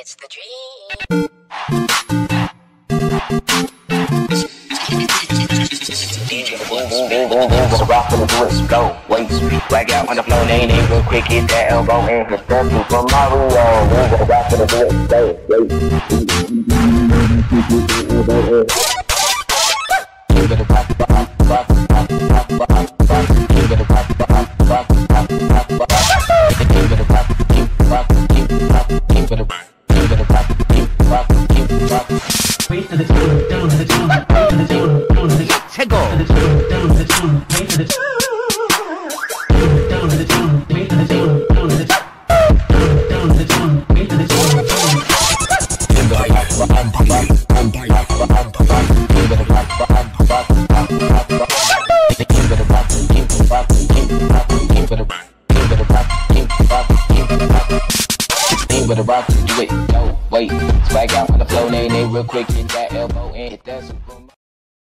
It's the dream. Go, waist, wag out on the floor, they ain't real quick, hit that elbow in his step from Mario. Move it, rockin' the twist, go, waist. The tune, wait swag out on the floor, nay, nay, real quick, hit that elbow and hit that super.